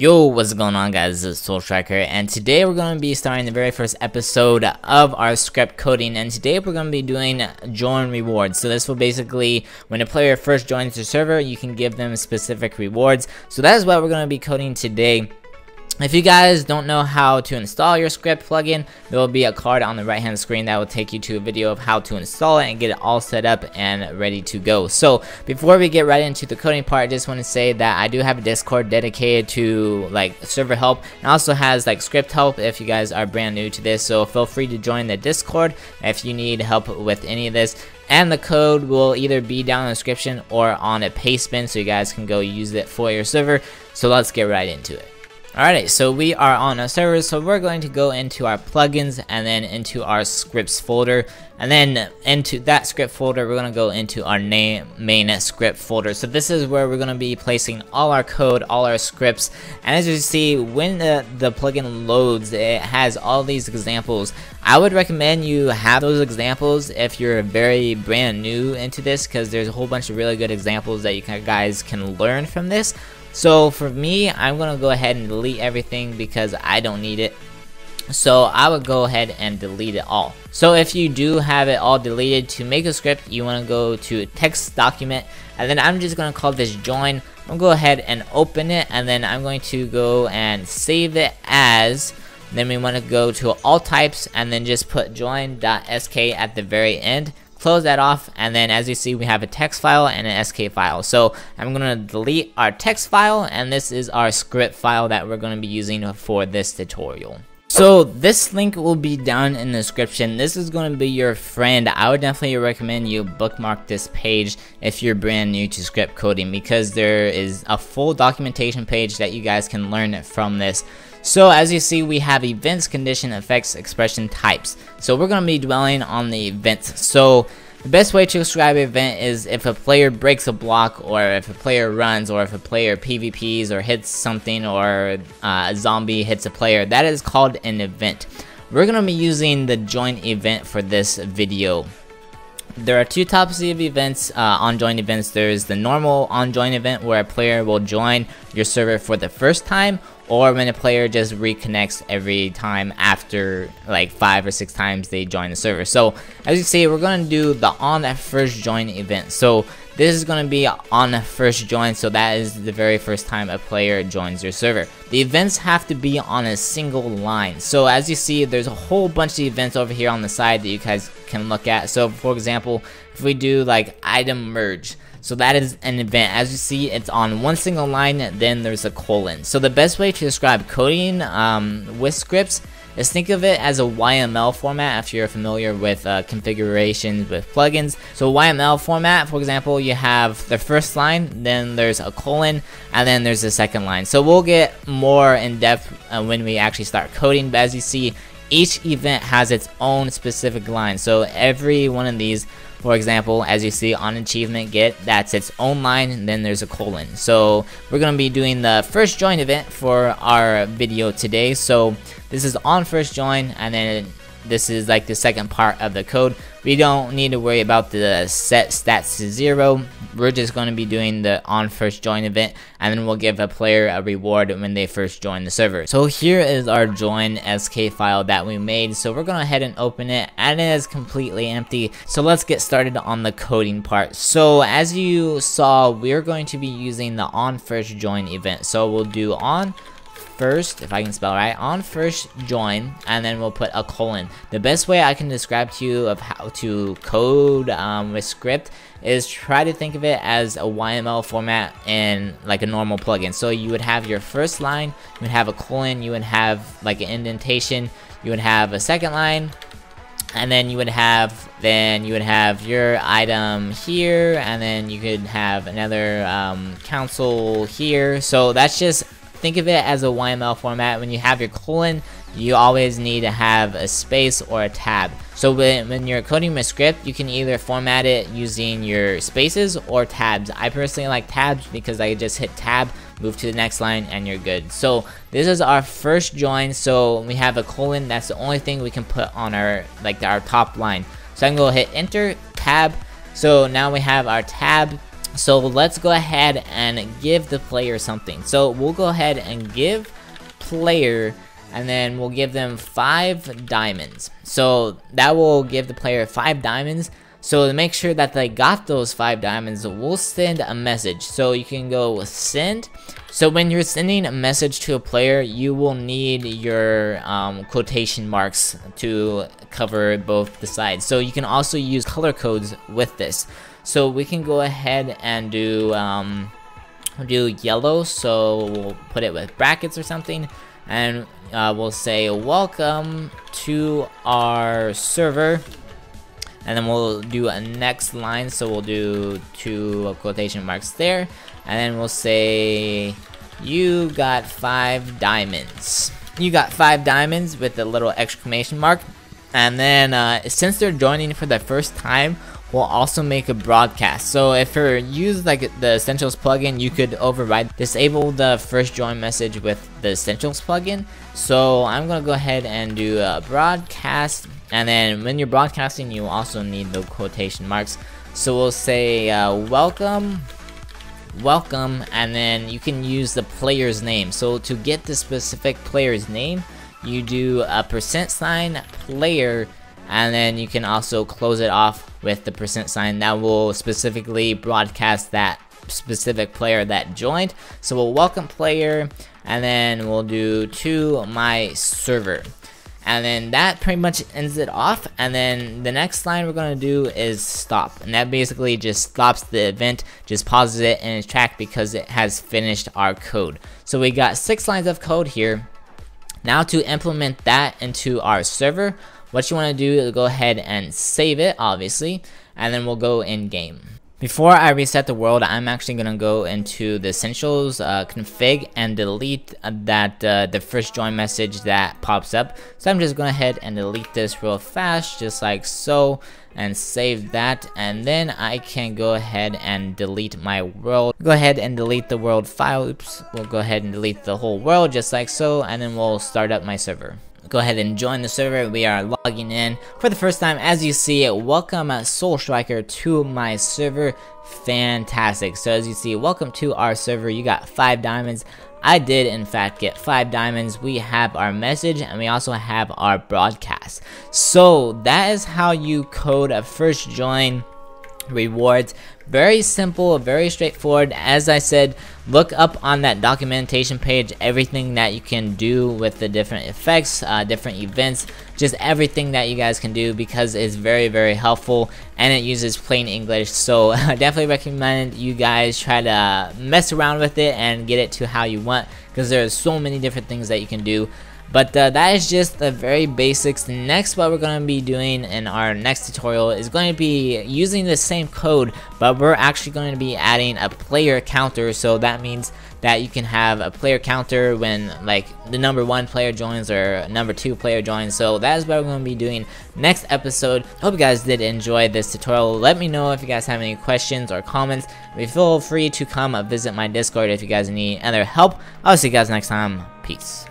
Yo, what's going on guys, this is Soul Striker, and today we're going to be starting the very first episode of our Skript coding, and today we're going to be doing join rewards. So this will basically, when a player first joins the server, you can give them specific rewards. So that is what we're going to be coding today. If you guys don't know how to install your Skript plugin, there will be a card on the right hand screen that will take you to a video of how to install it and get it all set up and ready to go. So before we get right into the coding part, I just want to say that I do have a Discord dedicated to like server help and also has like Skript help if you guys are brand new to this. So feel free to join the Discord if you need help with any of this and the code will either be down in the description or on a paste bin so you guys can go use it for your server. So let's get right into it. Alright, so we are on a server, so we're going to go into our plugins and then into our scripts folder. And then into that script folder, we're going to go into our name, main script folder. So this is where we're going to be placing all our code, all our scripts. And as you see, when the, the plugin loads, it has all these examples. I would recommend you have those examples if you're very brand new into this because there's a whole bunch of really good examples that you guys can learn from this. So for me, I'm going to go ahead and delete everything because I don't need it. So I would go ahead and delete it all. So if you do have it all deleted, to make a script, you want to go to text document, and then I'm just going to call this join. I'm going to go ahead and open it, and then I'm going to go and save it as, then we want to go to all types, and then just put join.sk at the very end close that off and then as you see we have a text file and an SK file. So I'm gonna delete our text file and this is our script file that we're gonna be using for this tutorial. So this link will be down in the description. This is going to be your friend. I would definitely recommend you bookmark this page if you're brand new to Skript coding because there is a full documentation page that you guys can learn from this so as you see, we have events, condition, effects, expression types. So we're going to be dwelling on the events. So the best way to describe an event is if a player breaks a block, or if a player runs, or if a player PvPs, or hits something, or uh, a zombie hits a player. That is called an event. We're going to be using the join event for this video there are two types of events uh, on join events there's the normal on join event where a player will join your server for the first time or when a player just reconnects every time after like five or six times they join the server. So as you see we're going to do the on that first join event. So this is going to be on the first join so that is the very first time a player joins your server the events have to be on a single line so as you see there's a whole bunch of events over here on the side that you guys can look at so for example if we do like item merge so that is an event. As you see, it's on one single line, then there's a colon. So the best way to describe coding um, with scripts is think of it as a YML format if you're familiar with uh, configurations with plugins. So YML format, for example, you have the first line, then there's a colon, and then there's the second line. So we'll get more in depth uh, when we actually start coding, but as you see, each event has its own specific line. So every one of these for example, as you see on achievement get, that's its own line, and then there's a colon. So we're going to be doing the first join event for our video today. So this is on first join, and then this is like the second part of the code. We don't need to worry about the set stats to zero. We're just going to be doing the on first join event and then we'll give a player a reward when they first join the server. So here is our join SK file that we made. So we're going to head and open it and it is completely empty. So let's get started on the coding part. So as you saw, we're going to be using the on first join event. So we'll do on first, if I can spell right, on first join, and then we'll put a colon. The best way I can describe to you of how to code um, with Skript is try to think of it as a YML format in like a normal plugin. So you would have your first line, you would have a colon, you would have like an indentation, you would have a second line, and then you would have then you would have your item here and then you could have another um, console here so that's just Think of it as a YML format. When you have your colon, you always need to have a space or a tab. So when, when you're coding a script, you can either format it using your spaces or tabs. I personally like tabs because I just hit tab, move to the next line, and you're good. So this is our first join. So we have a colon. That's the only thing we can put on our like our top line. So I'm gonna hit enter, tab. So now we have our tab So let's go ahead and give the player something. So we'll go ahead and give player and then we'll give them five diamonds. So that will give the player five diamonds. So to make sure that they got those five diamonds, we'll send a message. So you can go with send. So when you're sending a message to a player, you will need your um, quotation marks to cover both the sides. So you can also use color codes with this. So we can go ahead and do um, do yellow. So we'll put it with brackets or something, and uh, we'll say welcome to our server and then we'll do a next line so we'll do two quotation marks there and then we'll say you got five diamonds you got five diamonds with a little exclamation mark and then uh, since they're joining for the first time will also make a broadcast. So if you're use like the Essentials plugin, you could override disable the first join message with the Essentials plugin. So I'm gonna go ahead and do a broadcast, and then when you're broadcasting, you also need the quotation marks. So we'll say uh, welcome, welcome, and then you can use the player's name. So to get the specific player's name, you do a percent sign player and then you can also close it off with the percent sign that will specifically broadcast that specific player that joined so we'll welcome player and then we'll do to my server and then that pretty much ends it off. And then the next line we're going to do is stop. And that basically just stops the event just pauses it in its track because it has finished our code. So we got six lines of code here. Now to implement that into our server what you want to do is go ahead and save it, obviously, and then we'll go in game. Before I reset the world, I'm actually going to go into the essentials uh, config and delete that uh, the first join message that pops up. So I'm just going to head and delete this real fast, just like so, and save that. And then I can go ahead and delete my world. Go ahead and delete the world file. Oops, we'll go ahead and delete the whole world, just like so, and then we'll start up my server go ahead and join the server. We are logging in for the first time. As you see, welcome uh, Soul Striker to my server. Fantastic. So as you see, welcome to our server. You got five diamonds. I did in fact get five diamonds. We have our message and we also have our broadcast. So that is how you code a first join rewards. Very simple, very straightforward. As I said, look up on that documentation page everything that you can do with the different effects, uh, different events, just everything that you guys can do because it's very, very helpful and it uses plain English. So I definitely recommend you guys try to mess around with it and get it to how you want because there's so many different things that you can do. But uh, that is just the very basics. Next, what we're going to be doing in our next tutorial is going to be using the same code, but we're actually going to be adding a player counter. So that means that you can have a player counter when like the number one player joins or number two player joins. So that is what we're going to be doing next episode. Hope you guys did enjoy this tutorial. Let me know if you guys have any questions or comments. Feel free to come visit my Discord if you guys need other help. I'll see you guys next time. Peace.